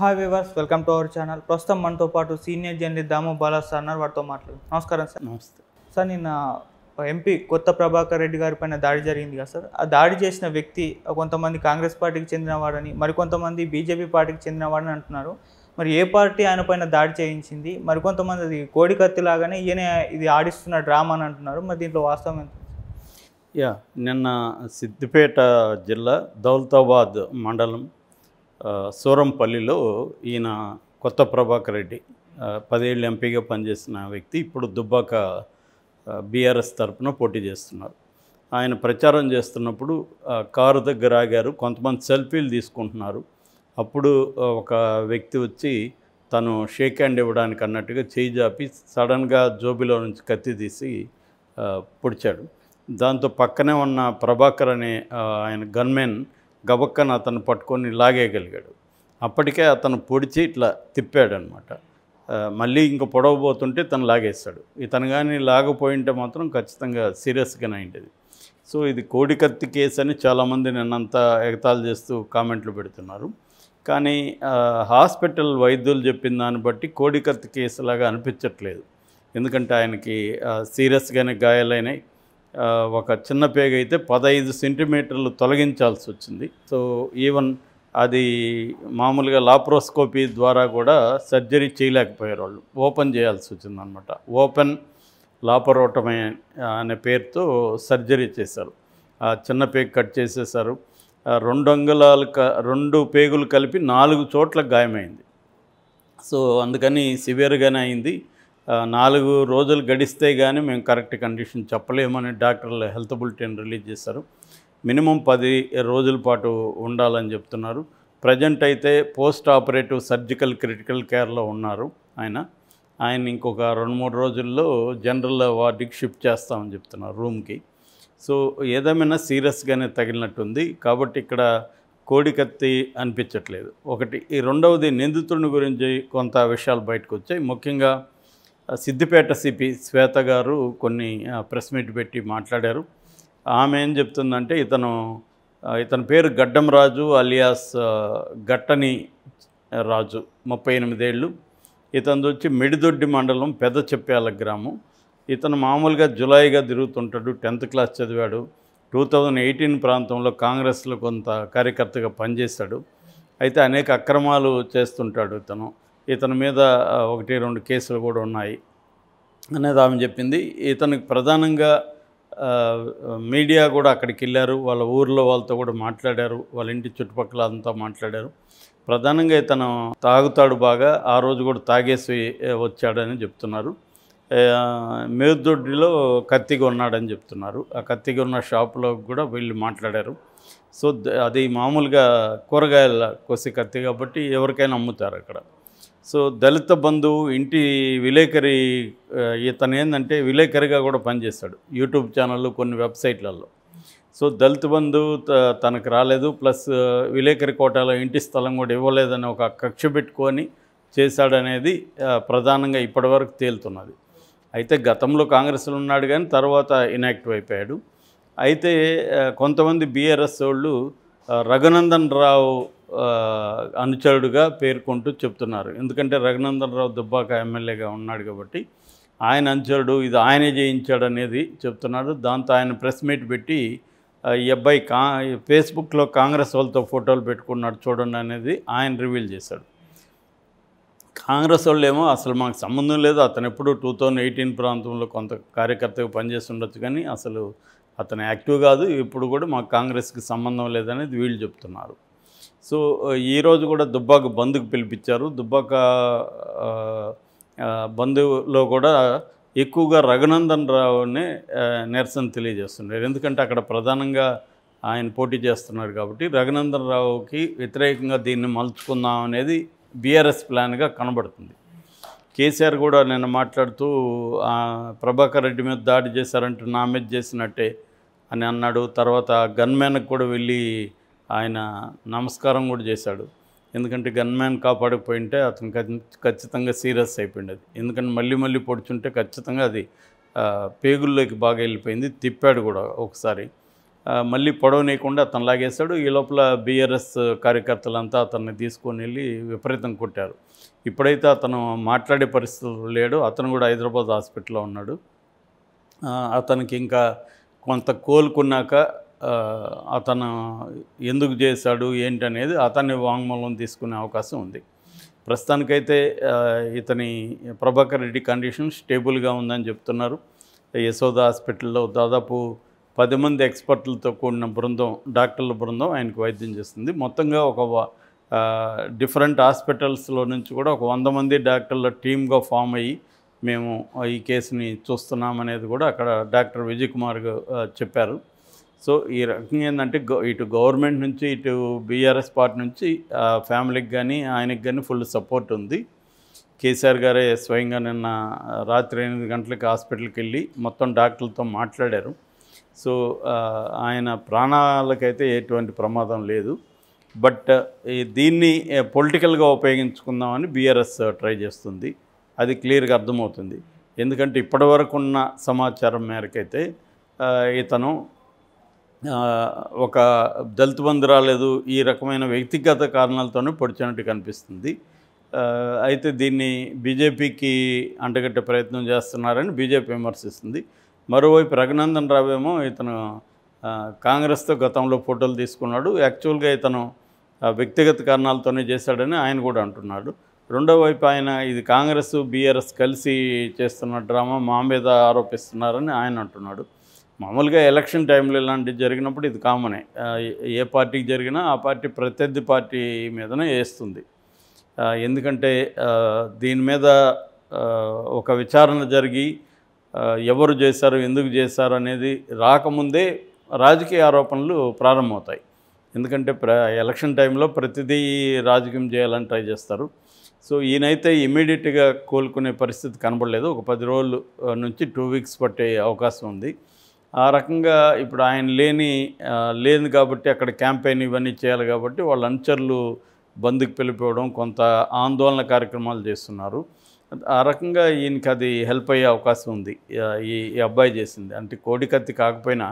Hi viewers welcome to our channel ప్రస్తుతం మనతో పాటు senior journalist Damu Bala sir అన్నారు వారితో మాట్లాడు నమస్కారం సార్. నమస్తే. సార్ నిన్న ఎంపీ కొత్త ప్రభాకర్ రెడ్డి గారి పైన దాడి జరిగింది కదా సార్. ఆ దాడి చేసిన వ్యక్తి కొంతమంది కాంగ్రెస్ పార్టీకి చెందినవాడని మరికొంతమంది బీజేపీ పార్టీకి చెందినవాడని అంటున్నారు. మరి ఏ పార్టీ ఆయన పైన దాడి చేయించింది? మరికొంతమంది అది కోడికత్తి లాగానే ఈయన ఇది ఆడిస్తున్న డ్రామా అని అంటున్నారు. మరి దీంట్లో వాస్తవం ఎంత యా నిన్న సిద్దిపేట జిల్లా దౌలతాబాద్ మండలం సూరంపల్లిలో ఈయన కొత్త ప్రభాకర్ రెడ్డి పదేళ్ళు ఎంపీగా పనిచేసిన వ్యక్తి ఇప్పుడు దుబ్బాక బీఆర్ఎస్ తరఫున పోటీ చేస్తున్నారు. ఆయన ప్రచారం చేస్తున్నప్పుడు కారు దగ్గర ఆగారు కొంతమంది సెల్ఫీలు తీసుకుంటున్నారు. అప్పుడు ఒక వ్యక్తి వచ్చి తను షేక్ హ్యాండ్ ఇవ్వడానికి అన్నట్టుగా చేయి జాపి సడన్గా జోబిలో నుంచి కత్తి తీసి పొడిచాడు. దాంతో పక్కనే ఉన్న ప్రభాకర్ అనే ఆయన గన్మెన్ గబక్కన అతను పట్టుకొని లాగేయగలిగాడు. అప్పటికే అతను పొడిచి ఇట్లా తిప్పాడనమాట. మళ్ళీ ఇంక పొడవబోతుంటే తను లాగేస్తాడు. ఇతను కానీ లాగపోయింటే మాత్రం ఖచ్చితంగా సీరియస్గానే అయింది సో ఇది కోడికత్తి కేసు అని చాలామంది నిన్నంతా ఎగతాళి చేస్తూ కామెంట్లు పెడుతున్నారు. కానీ హాస్పిటల్ వైద్యులు చెప్పిన దాన్ని బట్టి కోడికత్తి కేసులాగా అనిపించట్లేదు. ఎందుకంటే ఆయనకి సీరియస్గానే గాయాలైనాయి. ఒక చిన్న పేగ అయితే పదహైదు సెంటీమీటర్లు తొలగించాల్సి వచ్చింది. సో ఈవెన్ అది మామూలుగా లాప్రోస్కోపీ ద్వారా కూడా సర్జరీ చేయలేకపోయేవాళ్ళు. ఓపెన్ చేయాల్సి వచ్చింది అనమాట ఓపెన్ లాపరోటమే అనే పేరుతో సర్జరీ చేశారు. ఆ చిన్న పేగు కట్ చేసేసారు ఆ రెండు అంగుళాలు క రెండు పేగులు కలిపి నాలుగు చోట్ల గాయమైంది. సో అందుకని సివియర్గానే అయింది. నాలుగు రోజులు గడిస్తే కానీ మేము కరెక్ట్ కండిషన్ చెప్పలేమని డాక్టర్లు హెల్త్ బులెటిన్ రిలీజ్ చేశారు. మినిమం పది రోజుల పాటు ఉండాలని చెప్తున్నారు. ప్రజెంట్ అయితే పోస్ట్ ఆపరేటివ్ సర్జికల్ క్రిటికల్ కేర్లో ఉన్నారు ఆయన. ఆయన ఇంకొక రెండు మూడు రోజుల్లో జనరల్ వార్డుకి షిఫ్ట్ చేస్తామని చెప్తున్నారు రూమ్కి. సో ఏదేమైనా సీరియస్గానే తగిలినట్టుంది. కాబట్టి ఇక్కడ కోడికత్తి అనిపించట్లేదు. ఒకటి ఈ రెండవది నిందితుడిని గురించి కొంత విషయాలు బయటకు వచ్చాయి. ముఖ్యంగా సిద్దిపేట సిపి శ్వేత గారు కొన్ని ప్రెస్ మీట్ పెట్టి మాట్లాడారు. ఆమె ఏం చెప్తుందంటే ఇతను ఇతని పేరు గడ్డం రాజు అలియాస్ గట్టని రాజు ముప్పై ఎనిమిదేళ్ళు. ఇతను వచ్చి మిడిదొడ్డి మండలం పెద్ద చెప్పాల గ్రామం. ఇతను మామూలుగా జులైగా తిరుగుతుంటాడు టెన్త్ క్లాస్ చదివాడు. టూ థౌజండ్ ఎయిటీన్ ప్రాంతంలో కాంగ్రెస్లో కొంత కార్యకర్తగా పనిచేశాడు. అయితే అనేక అక్రమాలు చేస్తుంటాడు ఇతను. ఇతని మీద ఒకటి రెండు కేసులు కూడా ఉన్నాయి. అనేది ఆమె చెప్పింది. ఇతనికి ప్రధానంగా మీడియా కూడా అక్కడికి వెళ్ళారు. వాళ్ళ ఊర్లో వాళ్ళతో కూడా మాట్లాడారు. వాళ్ళ ఇంటి చుట్టుపక్కల అంతా మాట్లాడారు. ప్రధానంగా ఇతను తాగుతాడు బాగా. ఆ రోజు కూడా తాగేసి వచ్చాడని చెప్తున్నారు. మేదొడ్డిలో కత్తిగా ఉన్నాడని చెప్తున్నారు. ఆ కత్తిగా ఉన్న షాపులో కూడా వీళ్ళు మాట్లాడారు. సో అది మామూలుగా కూరగాయల కోసి కత్తి కాబట్టి ఎవరికైనా అమ్ముతారు అక్కడ. సో దళిత బంధువు ఇంటి విలేకరి ఇతను ఏంటంటే విలేకరిగా కూడా పనిచేస్తాడు యూట్యూబ్ ఛానళ్ళు కొన్ని వెబ్సైట్లలో. సో దళిత బంధు త- తనకు రాలేదు ప్లస్ విలేకరి కోటాలో ఇంటి స్థలం కూడా ఇవ్వలేదని ఒక కక్ష పెట్టుకొని చేశాడనేది ప్రధానంగా ఇప్పటివరకు తేలుతున్నది. అయితే గతంలో కాంగ్రెస్లో ఉన్నాడు కానీ తర్వాత ఇనాక్టివ్ అయిపోయాడు. అయితే కొంతమంది బీఆర్ఎస్ వాళ్ళు రఘునందన్ రావు అనుచరుడుగా పేర్కొంటూ చెప్తున్నారు. ఎందుకంటే రఘునందన్ రావు దుబ్బాక ఎమ్మెల్యేగా ఉన్నాడు కాబట్టి ఆయన అనుచరుడు ఇది ఆయనే చేయించాడు అనేది చెప్తున్నాడు. దాంతో ఆయన ప్రెస్ మీట్ పెట్టి ఈ అబ్బాయి కా ఫేస్బుక్లో కాంగ్రెస్ వాళ్ళతో ఫోటోలు పెట్టుకున్నాడు చూడండి అనేది ఆయన రివీల్ చేశాడు. కాంగ్రెస్ వాళ్ళు ఏమో అసలు మాకు సంబంధం లేదు అతను ఎప్పుడు టూ థౌజండ్ ఎయిటీన్ ప్రాంతంలో కొంత కార్యకర్తగా పనిచేస్తుండొచ్చు కానీ అసలు అతను యాక్టివ్ కాదు ఇప్పుడు కూడా మాకు కాంగ్రెస్కి సంబంధం లేదనేది వీళ్ళు చెప్తున్నారు. సో ఈరోజు కూడా దుబ్బాక బంద్కు పిలిపించారు. దుబ్బాక బంధులో కూడా ఎక్కువగా రఘునందన్ రావునే నిరసన తెలియజేస్తున్నారు. ఎందుకంటే అక్కడ ప్రధానంగా ఆయన పోటీ చేస్తున్నారు కాబట్టి రఘునందన్ రావుకి వ్యతిరేకంగా దీన్ని మలుచుకుందాం అనేది బీఆర్ఎస్ ప్లాన్గా కనబడుతుంది. కేసీఆర్ కూడా నిన్న మాట్లాడుతూ ప్రభాకర్ రెడ్డి మీద దాడి చేశారంటే నా మీద చేసినట్టే అని అన్నాడు. తర్వాత గన్మ్యాన్కి కూడా వెళ్ళి ఆయన నమస్కారం కూడా చేశాడు. ఎందుకంటే గన్మ్యాన్ కాపాడకపోయింటే అతను ఖచ్చితంగా సీరియస్ అయిపోయింది ఎందుకంటే మళ్ళీ మళ్ళీ పొడుచుంటే ఖచ్చితంగా అది పేగుల్లోకి బాగా వెళ్ళిపోయింది. తిప్పాడు కూడా ఒకసారి. మళ్ళీ పొడవనీయకుండా అతను లాగేశాడు. ఈ లోపల బీఆర్ఎస్ కార్యకర్తలంతా అతన్ని తీసుకొని వెళ్ళి విపరీతం కొట్టారు. ఇప్పుడైతే అతను మాట్లాడే పరిస్థితులు లేడు. అతను కూడా హైదరాబాద్ హాస్పిటల్లో ఉన్నాడు. అతనికి ఇంకా కొంత కోలుకున్నాక అతను ఎందుకు చేశాడు ఏంటనేది అతన్ని వాంగ్మూలం తీసుకునే అవకాశం ఉంది. ప్రస్తుతానికైతే ఇతని ప్రభాకర్ రెడ్డి కండిషన్ స్టేబుల్గా ఉందని చెప్తున్నారు. యశోద హాస్పిటల్లో దాదాపు పది మంది ఎక్స్పర్ట్లతో కూడిన బృందం డాక్టర్ల బృందం ఆయనకు వైద్యం చేస్తుంది. మొత్తంగా ఒక డిఫరెంట్ హాస్పిటల్స్లో నుంచి కూడా ఒక వంద మంది డాక్టర్ల టీమ్గా ఫామ్ అయ్యి మేము ఈ కేసుని చూస్తున్నామనేది కూడా అక్కడ డాక్టర్ విజయ్ కుమార్ చెప్పారు. సో ఈ రకంగా ఏంటంటే గవ- ఇటు గవర్నమెంట్ నుంచి ఇటు బీఆర్ఎస్ పార్టీ నుంచి ఫ్యామిలీకి కానీ ఆయనకి కానీ ఫుల్ సపోర్ట్ ఉంది. కేసీఆర్ గారే స్వయంగా నిన్న రాత్రి ఎనిమిది గంటలకి హాస్పిటల్కి వెళ్ళి మొత్తం డాక్టర్లతో మాట్లాడారు. సో ఆయన ప్రాణాలకైతే ఎటువంటి ప్రమాదం లేదు. బట్ దీన్ని పొలిటికల్గా ఉపయోగించుకుందామని బీఆర్ఎస్ ట్రై చేస్తుంది. అది క్లియర్గా అర్థమవుతుంది. ఎందుకంటే ఇప్పటివరకు ఉన్న సమాచారం మేరకైతే ఇతను ఒక దళిత బంధు రాలేదు ఈ రకమైన వ్యక్తిగత కారణాలతోనే పొడిచినట్టు కనిపిస్తుంది. అయితే దీన్ని బీజేపీకి అంటగట్టే ప్రయత్నం చేస్తున్నారని బీజేపీ విమర్శిస్తుంది. మరోవైపు రఘునందన్ రావేమో ఇతను కాంగ్రెస్తో గతంలో ఫోటోలు తీసుకున్నాడు. యాక్చువల్గా ఇతను వ్యక్తిగత కారణాలతోనే చేశాడని ఆయన కూడా అంటున్నాడు. రెండో వైపు ఆయన ఇది కాంగ్రెస్ బీఆర్ఎస్ కలిసి చేస్తున్న డ్రామా మా మీద ఆరోపిస్తున్నారని ఆయన అంటున్నాడు. మామూలుగా ఎలక్షన్ టైంలో ఇలాంటివి జరిగినప్పుడు ఇది కామనే. ఏ- ఏ పార్టీకి జరిగినా ఆ పార్టీ ప్రత్యర్థి పార్టీ మీదనే వేస్తుంది. ఎందుకంటే దీని మీద ఒక విచారణ జరిగి ఎవరు చేశారు ఎందుకు చేశారు అనేది రాకముందే రాజకీయ ఆరోపణలు ప్రారంభమవుతాయి. ఎందుకంటే ప్ర ఎలక్షన్ టైంలో ప్రతిదీ రాజకీయం చేయాలని ట్రై చేస్తారు. సో ఈయనైతే ఇమీడియట్గా కోలుకునే పరిస్థితి కనబడలేదు. ఒక పది రోజులు నుంచి టూ వీక్స్ పట్టే అవకాశం ఉంది. ఆ రకంగా ఇప్పుడు ఆయన లేని లేదు కాబట్టి అక్కడ క్యాంపెయిన్ ఇవన్నీ చేయాలి కాబట్టి వాళ్ళ అనుచరులు బంద్కి పిలిపివ్వడం కొంత ఆందోళన కార్యక్రమాలు చేస్తున్నారు. ఆ రకంగా ఈయనకి అది హెల్ప్ అయ్యే అవకాశం ఉంది. ఈ అబ్బాయి చేసింది. అంటే కోడికత్తి కాకపోయినా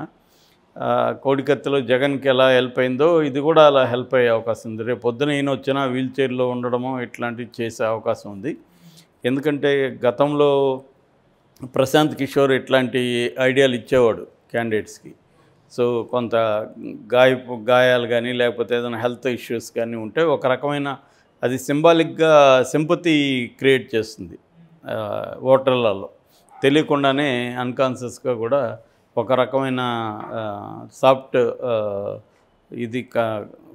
కోడికత్తిలో జగన్కి ఎలా హెల్ప్ అయిందో ఇది కూడా అలా హెల్ప్ అయ్యే అవకాశం ఉంది. రేపు పొద్దున ఈయన వచ్చినా వీల్ చైర్లో ఉండడమో ఇట్లాంటివి చేసే అవకాశం ఉంది. ఎందుకంటే గతంలో ప్రశాంత్ కిషోర్ ఇట్లాంటి ఐడియాలు ఇచ్చేవాడు క్యాండిడేట్స్కి సో కొంత గాయ గాయాలు కానీ లేకపోతే ఏదైనా హెల్త్ ఇష్యూస్ కానీ ఉంటే ఒక రకమైన అది సింబాలిక్గా సింపతి క్రియేట్ చేస్తుంది ఓటర్లలో. తెలియకుండానే అన్కాన్షియస్గా కూడా ఒక రకమైన సాఫ్ట్ ఇది కా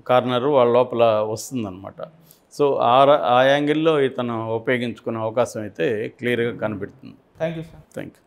కార్నరు వాళ్ళ లోపల వస్తుందన్నమాట. సో ఆ ఆ యాంగిల్లో ఇతను ఉపయోగించుకునే అవకాశం అయితే క్లియర్గా కనబడుతుంది thank you sir. Thank you